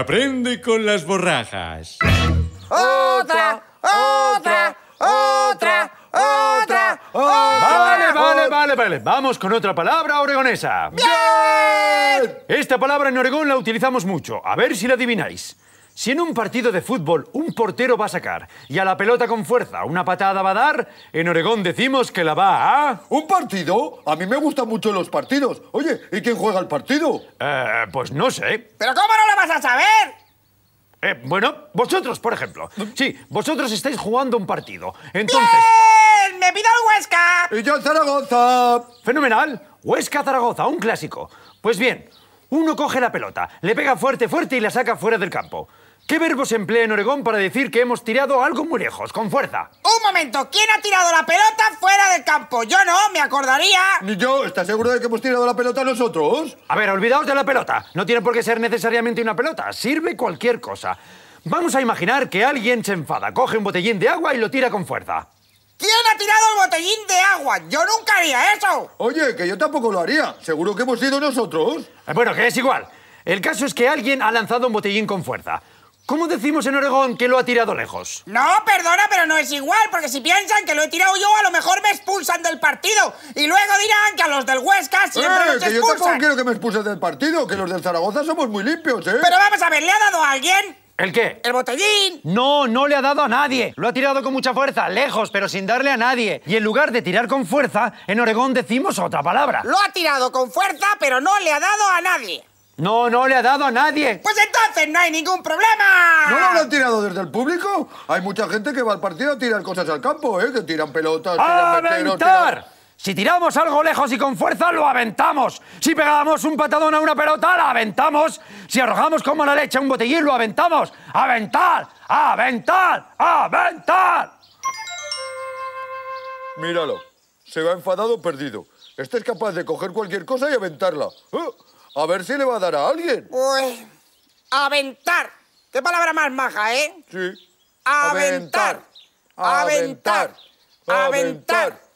Aprende con las borrajas. ¡Otra! ¡Otra! ¡Otra! ¡Otra! Vale, vale, vale, vale. Vamos con otra palabra oregonesa. ¡Bien! Esta palabra en Oregón la utilizamos mucho. A ver si la adivináis. Si en un partido de fútbol un portero va a sacar y a la pelota con fuerza una patada va a dar, en Oregón decimos que la va a... ¿Un partido? A mí me gustan mucho los partidos. Oye, ¿y quién juega el partido? Eh, pues no sé. ¿Pero cómo no lo vas a saber? Eh, bueno, vosotros, por ejemplo. Sí, vosotros estáis jugando un partido. Entonces... ¡Bien! ¡Me pido el Huesca! Y yo el Zaragoza. Fenomenal. Huesca-Zaragoza, un clásico. Pues bien, uno coge la pelota, le pega fuerte, fuerte y la saca fuera del campo. ¿Qué verbo se emplea en Oregón para decir que hemos tirado algo muy lejos, con fuerza? Un momento, ¿quién ha tirado la pelota fuera del campo? Yo no, me acordaría. Ni yo, ¿estás seguro de que hemos tirado la pelota nosotros? A ver, olvidaos de la pelota. No tiene por qué ser necesariamente una pelota. Sirve cualquier cosa. Vamos a imaginar que alguien se enfada, coge un botellín de agua y lo tira con fuerza. ¿Quién ha tirado el botellín de agua? Yo nunca haría eso. Oye, que yo tampoco lo haría. ¿Seguro que hemos sido nosotros? Eh, Bueno, que es igual. El caso es que alguien ha lanzado un botellín con fuerza. ¿Cómo decimos en Oregón que lo ha tirado lejos? No, perdona, pero no es igual, porque si piensan que lo he tirado yo, a lo mejor me expulsan del partido. Y luego dirán que a los del Huesca siempre Eh, los que yo tampoco expulsan. quiero que me expulsen del partido, que los del Zaragoza somos muy limpios, ¿eh? Pero vamos a ver, ¿le ha dado a alguien ¿El qué? el botellín? No, no le ha dado a nadie. Lo ha tirado con mucha fuerza, lejos, pero sin darle a nadie. Y en lugar de tirar con fuerza, en Oregón decimos otra palabra. Lo ha tirado con fuerza, pero no le ha dado a nadie. No, no le ha dado a nadie. Pues entonces no hay ningún problema. ¿No lo habrán tirado desde el público? Hay mucha gente que va al partido a tirar cosas al campo, ¿eh? Que tiran pelotas, tiran meteros, ¡Aventar! tiran- Si tiramos algo lejos y con fuerza, lo aventamos. Si pegamos un patadón a una pelota, la aventamos. Si arrojamos como la leche a un botellín, lo aventamos. ¡Aventar! ¡Aventar! ¡Aventar! Míralo. Se va enfadado perdido. Este es capaz de coger cualquier cosa y aventarla. ¿Eh? A ver si le va a dar a alguien. Uy, aventar. Qué palabra más maja, ¿eh? Sí. Aventar. Aventar. Aventar.